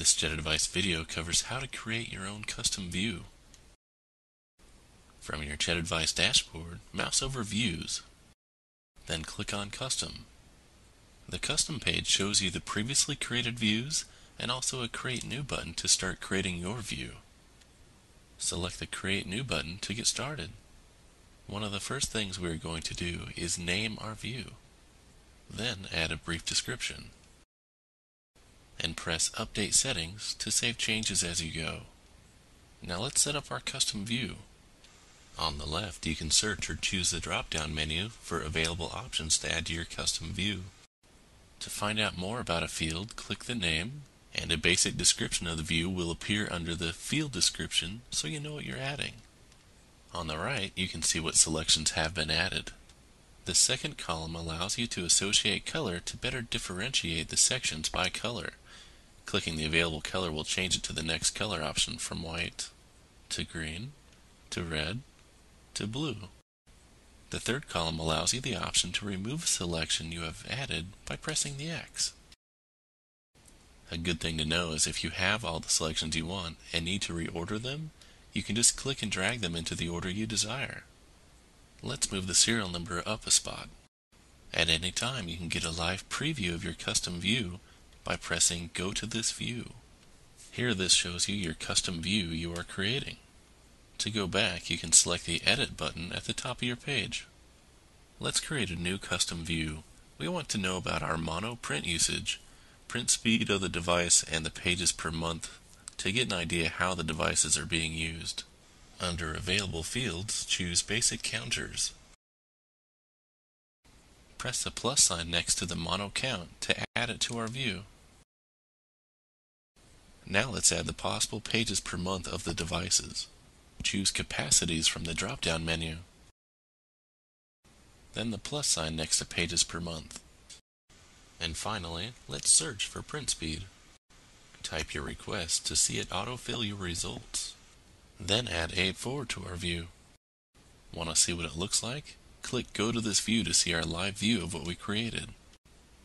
This JetAdvice video covers how to create your own custom view. From your JetAdvice dashboard, mouse over Views, then click on Custom. The Custom page shows you the previously created views and also a Create New button to start creating your view. Select the Create New button to get started. One of the first things we are going to do is name our view. Then add a brief description. And press Update Settings to save changes as you go. Now let's set up our custom view. On the left, you can search or choose the drop-down menu for available options to add to your custom view. To find out more about a field, click the name, and a basic description of the view will appear under the field description so you know what you're adding. On the right, you can see what selections have been added. The second column allows you to associate color to better differentiate the sections by color. Clicking the available color will change it to the next color option from white to green to red to blue. The third column allows you the option to remove a selection you have added by pressing the X. A good thing to know is if you have all the selections you want and need to reorder them, you can just click and drag them into the order you desire. Let's move the serial number up a spot. At any time, you can get a live preview of your custom view by pressing Go to this view. Here this shows you your custom view you are creating. To go back, you can select the Edit button at the top of your page. Let's create a new custom view. We want to know about our mono print usage print speed of the device, and the pages per month to get an idea how the devices are being used. Under Available Fields, choose Basic Counters. Press the plus sign next to the mono count to add it to our view. Now let's add the possible pages per month of the devices. Choose Capacities from the drop-down menu. Then the plus sign next to Pages per month. And finally, let's search for print speed. Type your request to see it autofill your results. Then add A4 to our view. Want to see what it looks like? Click Go to this view to see our live view of what we created.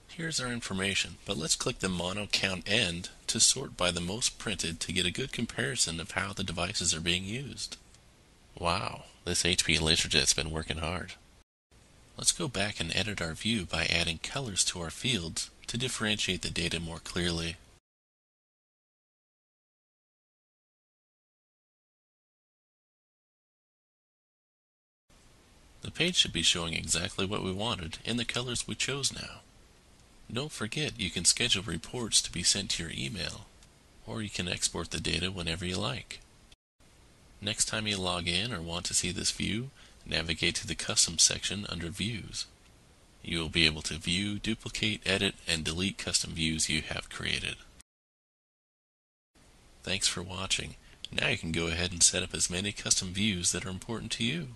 Here's our information, but let's click the Mono Count End to sort by the most printed to get a good comparison of how the devices are being used. Wow, this HP LaserJet's been working hard. Let's go back and edit our view by adding colors to our fields to differentiate the data more clearly. The page should be showing exactly what we wanted in the colors we chose now. Don't forget you can schedule reports to be sent to your email, or you can export the data whenever you like. Next time you log in or want to see this view, navigate to the Custom section under Views. You will be able to view, duplicate, edit, and delete custom views you have created. Thanks for watching. Now you can go ahead and set up as many custom views that are important to you.